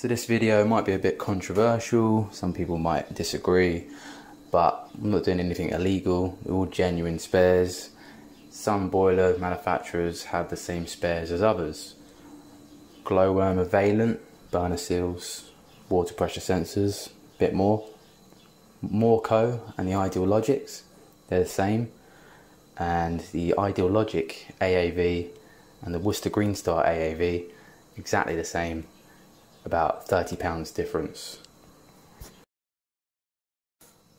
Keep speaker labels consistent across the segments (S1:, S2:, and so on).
S1: So this video might be a bit controversial, some people might disagree, but I'm not doing anything illegal, all genuine spares. Some boiler manufacturers have the same spares as others. Glowworm Vaillant, burner seals, water pressure sensors, a bit more. Morco and the Ideal Logics, they're the same. And the Ideal Logic AAV and the Worcester Greenstar AAV, exactly the same, about £30 difference.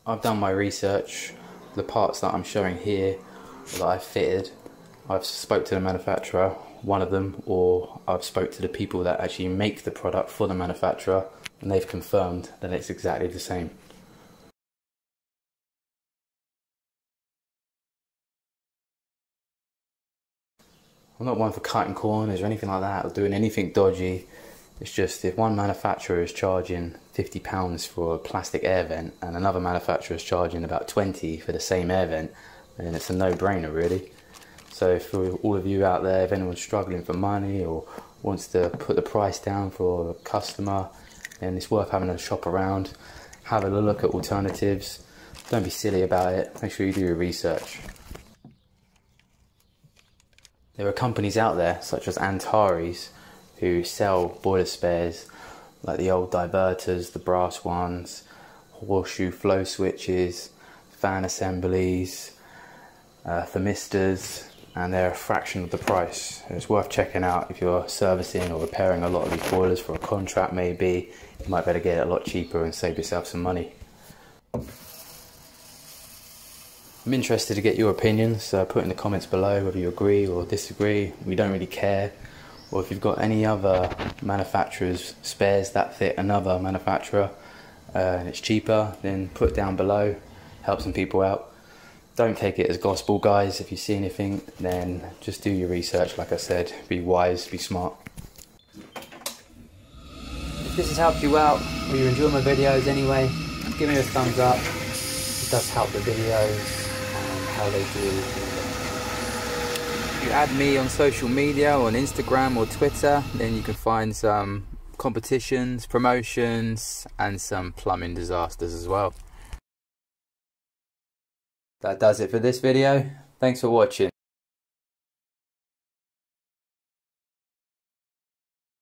S1: I've done my research, the parts that I'm showing here that I've fitted, I've spoke to the manufacturer, one of them, or I've spoke to the people that actually make the product for the manufacturer and they've confirmed that it's exactly the same. I'm not one for cutting corners or anything like that or doing anything dodgy. It's just if one manufacturer is charging £50 for a plastic air vent and another manufacturer is charging about 20 for the same air vent, then it's a no-brainer really. So for all of you out there, if anyone's struggling for money or wants to put the price down for a customer, then it's worth having a shop around, having a look at alternatives. Don't be silly about it, make sure you do your research. There are companies out there, such as Antares, who sell boiler spares like the old diverters, the brass ones, horseshoe flow switches, fan assemblies, uh, thermistors, and they're a fraction of the price. It's worth checking out if you're servicing or repairing a lot of these boilers for a contract, maybe. You might better get it a lot cheaper and save yourself some money. I'm interested to get your opinions, so put in the comments below whether you agree or disagree. We don't really care. Or if you've got any other manufacturer's spares that fit another manufacturer uh, and it's cheaper, then put down below, help some people out. Don't take it as gospel, guys. If you see anything, then just do your research, like I said. Be wise, be smart. If this has helped you out, or you enjoy my videos anyway, give me a thumbs up. It does help the videos and how they do. If you add me on social media, on Instagram or Twitter, then you can find some competitions, promotions, and some plumbing disasters as well. That does it for this video. Thanks for watching.